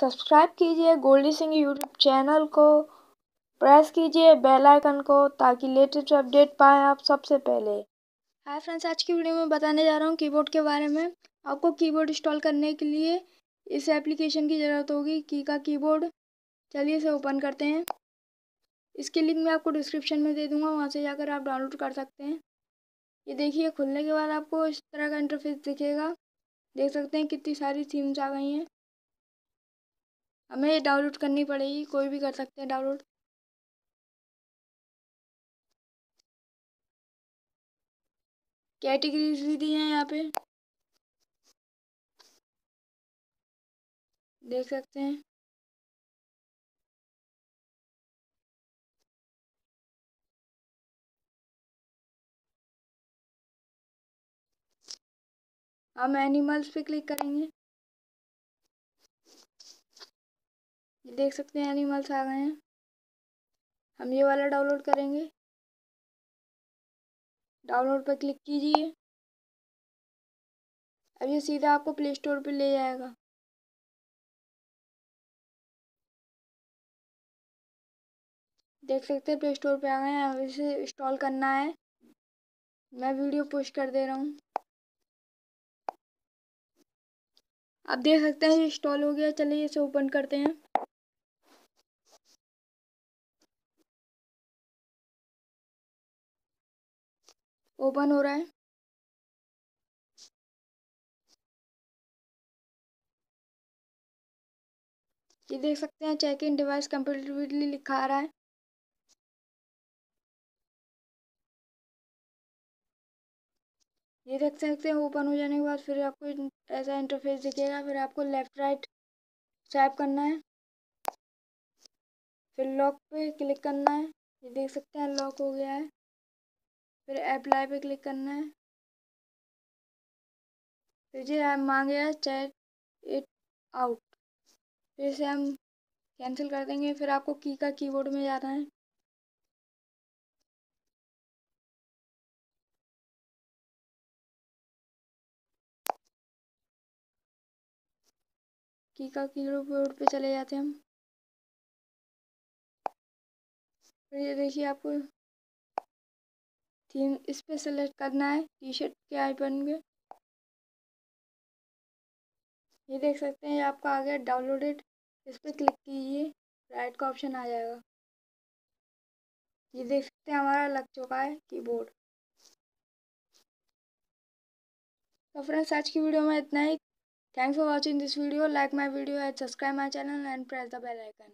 Subscribe कीजिए Goldy Singh YouTube channel को, press कीजिए बेल आइकन को ताकि लेटेस्ट अपडेट पाएँ आप सबसे पहले। हाय फ्रेंड्स, आज की वीडियो में बताने जा रहा हूँ कीबोर्ड के बारे में। आपको कीबोर्ड इंस्टॉल करने के लिए इस एप्लीकेशन की ज़रूरत होगी, की का कीबोर्ड। चलिए इसे ओपन करते हैं। इसकी लिंक मैं आपको डिस्क्रिप्शन में दे दूँगा, वहाँ से जाकर आप डाउनलोड कर सकते हैं। ये देखिए, खुलने के बाद आपको इस तरह का इंटरफेस दिखेगा। देख सकते हैं कितनी सारी थीम्स आ गई हैं। हमें डाउनलोड करनी पड़ेगी, कोई भी कर सकते हैं डाउनलोड कैटेगरीज भी दी हैं यहाँ पे। देख सकते हैं। हम एनिमल्स पे क्लिक करेंगे। ये देख सकते हैं एनिमल्स आ गए हैं। हम ये वाला डाउनलोड करेंगे। डाउनलोड पर क्लिक कीजिए। अब ये सीधा आपको प्ले स्टोर पर ले जाएगा। देख सकते हैं प्ले स्टोर पे आ गए हैं। अब इसे इंस्टॉल करना है। मैं वीडियो पुश कर दे रहा हूँ। आप देख सकते हैं ये इंस्टॉल हो गया। चलिए इसे ओपन करते हैं। ओपन हो रहा है। ये देख सकते हैं चेक इन डिवाइस कंप्लीटली लिखा रहा है। ये देख सकते हैं ओपन हो जाने के बाद फिर आपको ऐसा इंटरफेस दिखेगा, फिर आपको लेफ़्ट राइट स्वैप करना है। फिर लॉक पे क्लिक करना है। ये देख सकते हैं लॉक हो गया है। फिर अप्लाई पे क्लिक करना है। फिर जी हम मांगे चैट इट आउट फिर से हम कैंसिल कर देंगे। फिर आपको की का कीबोर्ड में जाना है। की का कीबोर्ड पे चले जाते हैं हम। फिर ये देखिए आपको थीम इस पर सेलेक्ट करना है टी शर्ट के आइकन पे। ये देख सकते हैं आपका आ गया डाउनलोडेड इस पर क्लिक कीजिए राइट का ऑप्शन आ जाएगा। ये देख सकते हैं, हमारा लग चुका है कीबोर्ड तो फ्रेंड्स आज की वीडियो में इतना ही। Thanks for watching this video like my video and subscribe my channel and press the bell icon